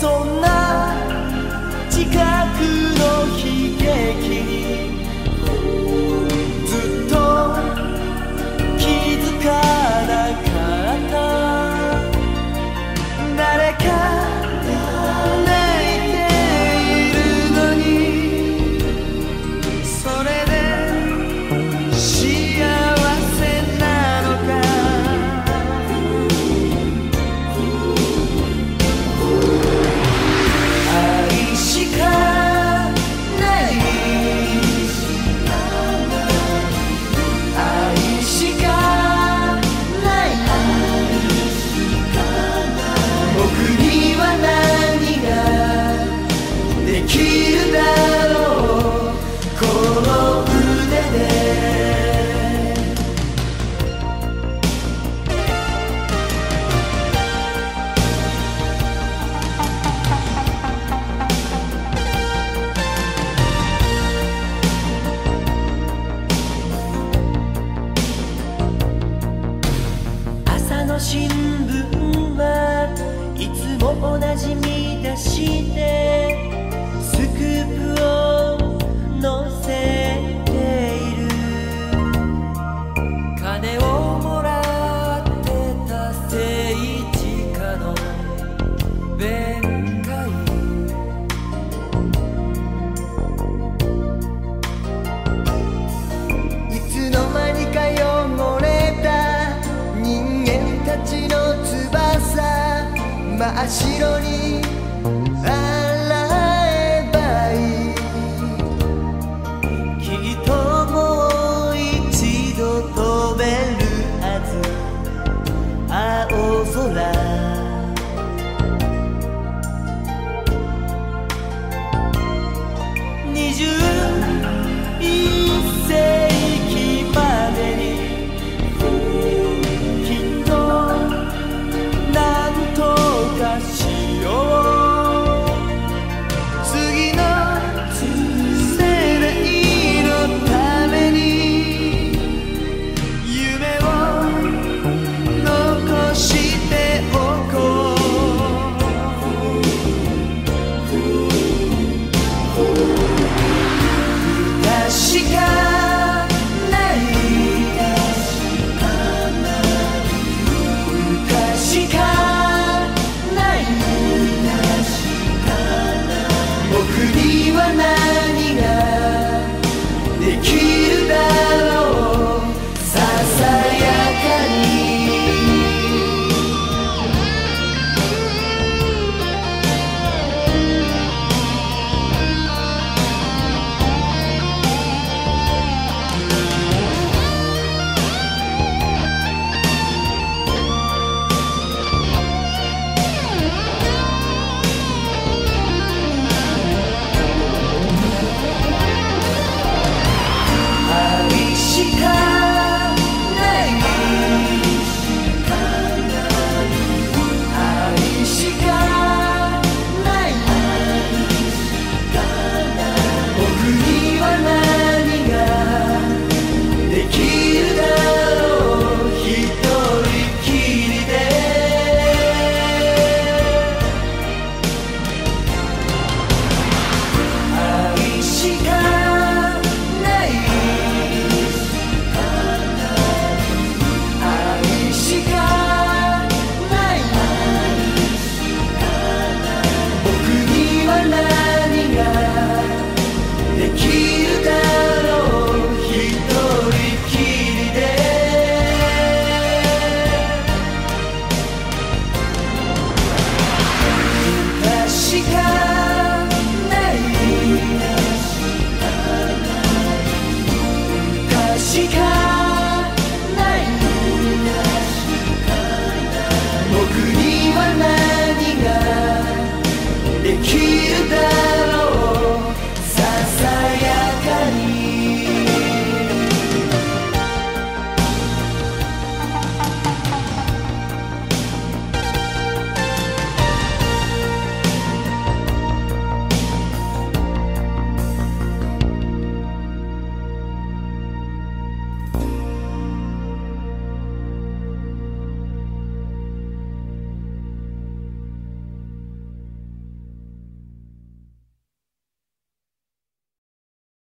そんな同じみ出して白にえばいい。きっともう一度飛べるはず。青空